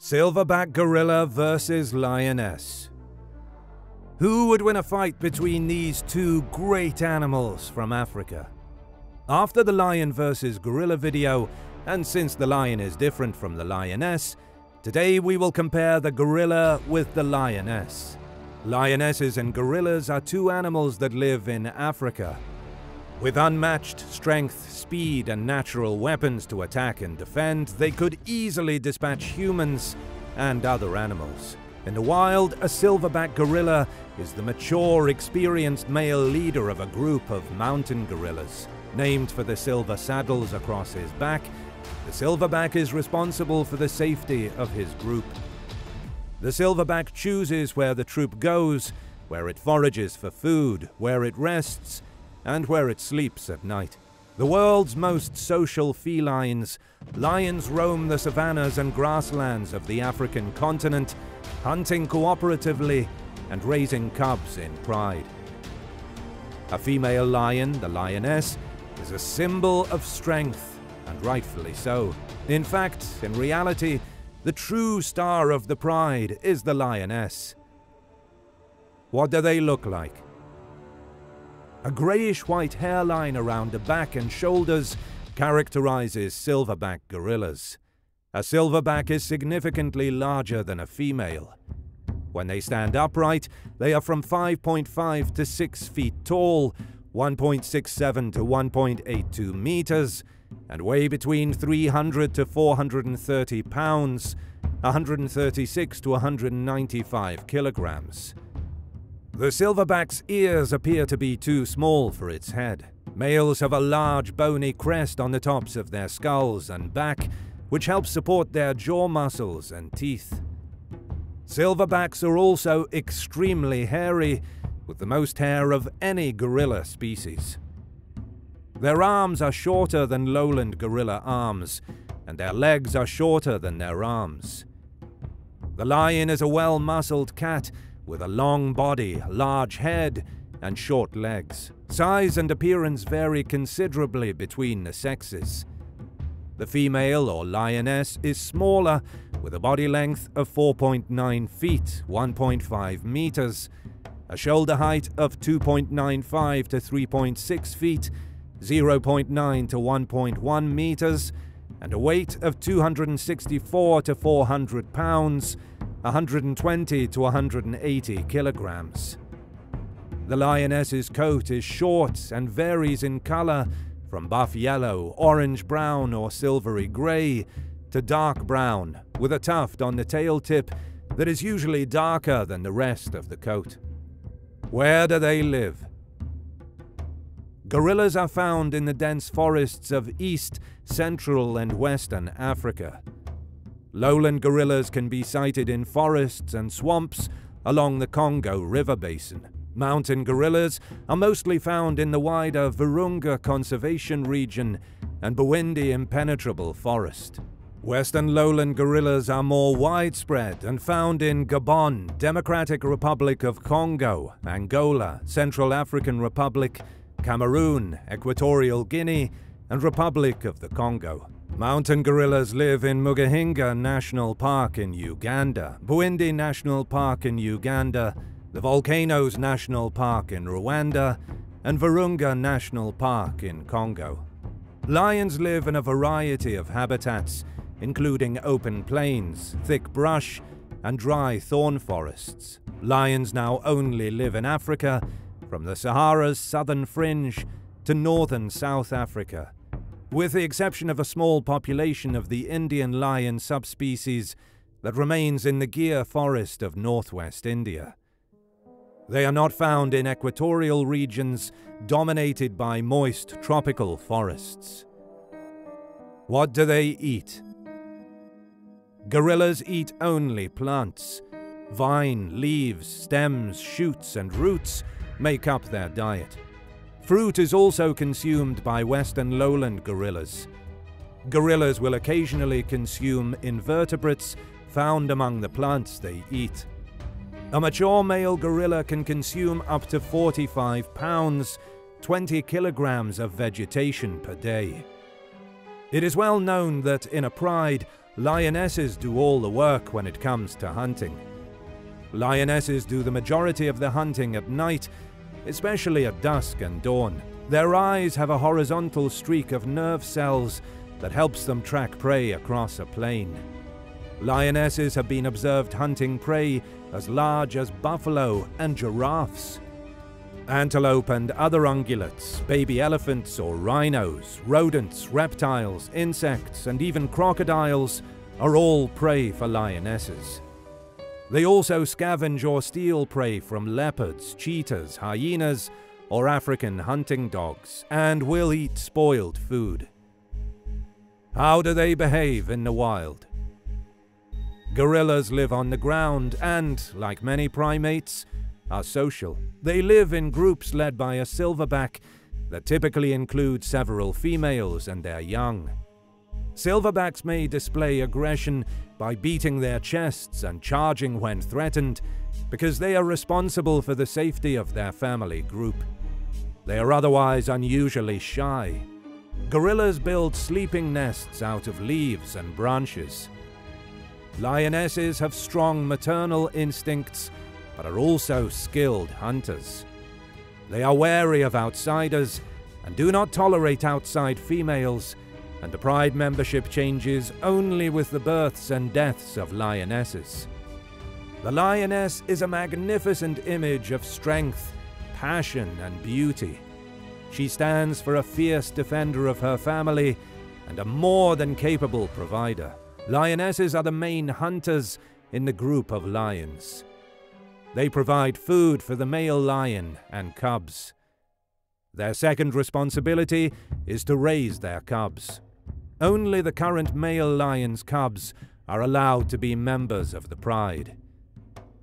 Silverback gorilla versus lioness. Who would win a fight between these two great animals from Africa? After the lion versus gorilla video, and since the lion is different from the lioness, today we will compare the gorilla with the lioness. Lionesses and gorillas are two animals that live in Africa. With unmatched strength, speed, and natural weapons to attack and defend, they could easily dispatch humans and other animals. In the wild, a silverback gorilla is the mature, experienced male leader of a group of mountain gorillas. Named for the silver saddles across his back, the silverback is responsible for the safety of his group. The silverback chooses where the troop goes, where it forages for food, where it rests, and where it sleeps at night. The world's most social felines, lions roam the savannas and grasslands of the African continent, hunting cooperatively and raising cubs in pride. A female lion, the lioness, is a symbol of strength, and rightfully so. In fact, in reality, the true star of the pride is the lioness. What do they look like? A greyish-white hairline around the back and shoulders characterizes silverback gorillas. A silverback is significantly larger than a female. When they stand upright, they are from 5.5 to 6 feet tall, 1.67 to 1.82 meters, and weigh between 300 to 430 pounds, 136 to 195 kilograms. The silverback's ears appear to be too small for its head. Males have a large bony crest on the tops of their skulls and back, which helps support their jaw muscles and teeth. Silverbacks are also extremely hairy, with the most hair of any gorilla species. Their arms are shorter than lowland gorilla arms, and their legs are shorter than their arms. The lion is a well-muscled cat with a long body, large head, and short legs. Size and appearance vary considerably between the sexes. The female or lioness is smaller, with a body length of 4.9 feet, 1.5 meters, a shoulder height of 2.95 to 3.6 feet, 0.9 to 1.1 meters, and a weight of 264 to 400 pounds, 120 to 180 kilograms. The lioness's coat is short and varies in color from buff yellow, orange brown, or silvery gray to dark brown, with a tuft on the tail tip that is usually darker than the rest of the coat. Where do they live? Gorillas are found in the dense forests of East, Central, and Western Africa. Lowland gorillas can be sighted in forests and swamps along the Congo River basin. Mountain gorillas are mostly found in the wider Virunga Conservation Region and Bwindi Impenetrable Forest. Western lowland gorillas are more widespread and found in Gabon, Democratic Republic of Congo, Angola, Central African Republic, Cameroon, Equatorial Guinea, and Republic of the Congo. Mountain gorillas live in Mgahinga National Park in Uganda, Bwindi National Park in Uganda, the Volcanoes National Park in Rwanda, and Virunga National Park in Congo. Lions live in a variety of habitats, including open plains, thick brush, and dry thorn forests. Lions now only live in Africa, from the Sahara's southern fringe to northern South Africa, with the exception of a small population of the Indian lion subspecies that remains in the Gir forest of northwest India. They are not found in equatorial regions dominated by moist tropical forests. What do they eat? Gorillas eat only plants. Vine, leaves, stems, shoots, and roots make up their diet. Fruit is also consumed by western lowland gorillas. Gorillas will occasionally consume invertebrates found among the plants they eat. A mature male gorilla can consume up to 45 pounds, 20 kilograms of vegetation per day. It is well known that in a pride, lionesses do all the work when it comes to hunting. Lionesses do the majority of the hunting at night, especially at dusk and dawn. Their eyes have a horizontal streak of nerve cells that helps them track prey across a plain. Lionesses have been observed hunting prey as large as buffalo and giraffes. Antelope and other ungulates, baby elephants or rhinos, rodents, reptiles, insects, and even crocodiles are all prey for lionesses. They also scavenge or steal prey from leopards, cheetahs, hyenas, or African hunting dogs, and will eat spoiled food. How do they behave in the wild? Gorillas live on the ground and, like many primates, are social. They live in groups led by a silverback that typically include several females and their young. Silverbacks may display aggression by beating their chests and charging when threatened because they are responsible for the safety of their family group. They are otherwise unusually shy. Gorillas build sleeping nests out of leaves and branches. Lionesses have strong maternal instincts but are also skilled hunters. They are wary of outsiders and do not tolerate outside females, and the Pride membership changes only with the births and deaths of lionesses. The lioness is a magnificent image of strength, passion, and beauty. She stands for a fierce defender of her family and a more than capable provider. Lionesses are the main hunters in the group of lions. They provide food for the male lion and cubs. Their second responsibility is to raise their cubs. Only the current male lion's cubs are allowed to be members of the pride.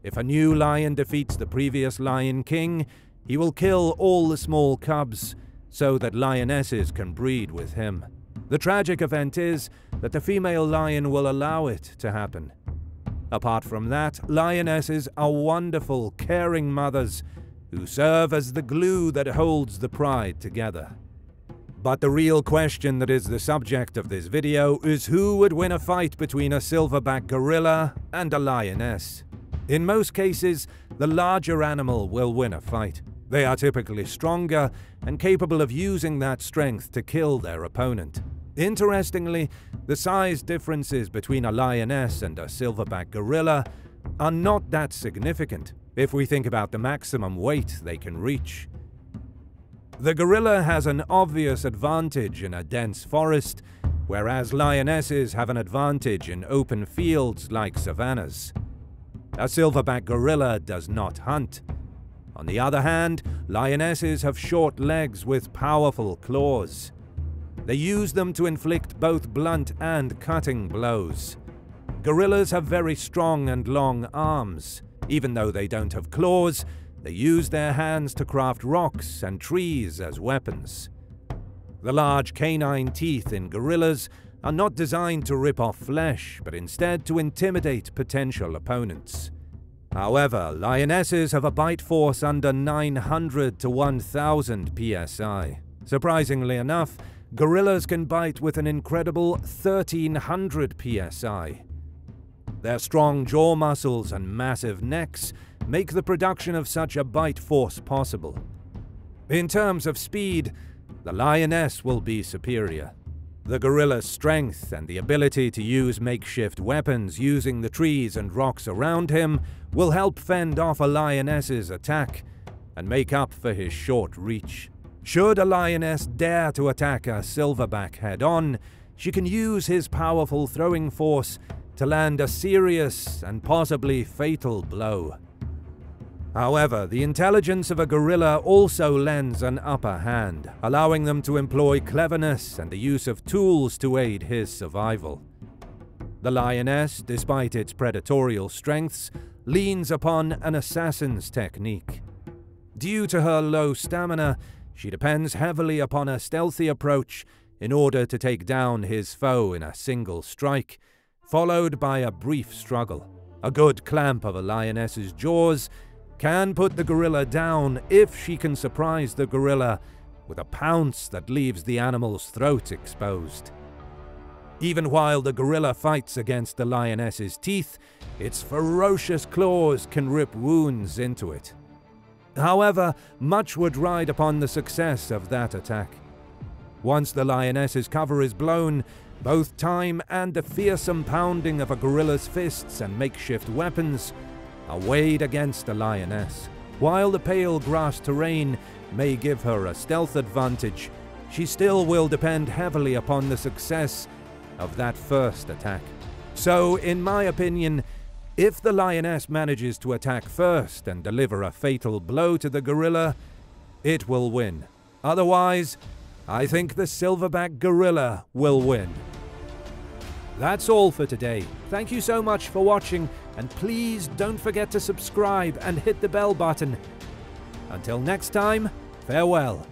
If a new lion defeats the previous lion king, he will kill all the small cubs so that lionesses can breed with him. The tragic event is that the female lion will allow it to happen. Apart from that, lionesses are wonderful, caring mothers who serve as the glue that holds the pride together. But the real question that is the subject of this video is who would win a fight between a silverback gorilla and a lioness. In most cases, the larger animal will win a fight. They are typically stronger and capable of using that strength to kill their opponent. Interestingly, the size differences between a lioness and a silverback gorilla are not that significant if we think about the maximum weight they can reach. The gorilla has an obvious advantage in a dense forest, whereas lionesses have an advantage in open fields like savannas. A silverback gorilla does not hunt. On the other hand, lionesses have short legs with powerful claws. They use them to inflict both blunt and cutting blows. Gorillas have very strong and long arms. Even though they don't have claws, they use their hands to craft rocks and trees as weapons. The large canine teeth in gorillas are not designed to rip off flesh, but instead to intimidate potential opponents. However, lionesses have a bite force under 900 to 1000 psi. Surprisingly enough, gorillas can bite with an incredible 1300 psi. Their strong jaw muscles and massive necks make the production of such a bite force possible. In terms of speed, the lioness will be superior. The gorilla's strength and the ability to use makeshift weapons using the trees and rocks around him will help fend off a lioness's attack and make up for his short reach. Should a lioness dare to attack a silverback head on, she can use his powerful throwing force to land a serious and possibly fatal blow. However, the intelligence of a gorilla also lends an upper hand, allowing them to employ cleverness and the use of tools to aid his survival. The lioness, despite its predatorial strengths, leans upon an assassin's technique. Due to her low stamina, she depends heavily upon a stealthy approach in order to take down his foe in a single strike, followed by a brief struggle. A good clamp of a lioness's jaws can put the gorilla down if she can surprise the gorilla with a pounce that leaves the animal's throat exposed. Even while the gorilla fights against the lioness's teeth, its ferocious claws can rip wounds into it. However, much would ride upon the success of that attack. Once the lioness's cover is blown, both time and the fearsome pounding of a gorilla's fists and makeshift weapons are against the lioness. While the pale grass terrain may give her a stealth advantage, she still will depend heavily upon the success of that first attack. So, in my opinion, if the lioness manages to attack first and deliver a fatal blow to the gorilla, it will win. Otherwise, I think the silverback gorilla will win. That's all for today. Thank you so much for watching, and please don't forget to subscribe and hit the bell button. Until next time, farewell.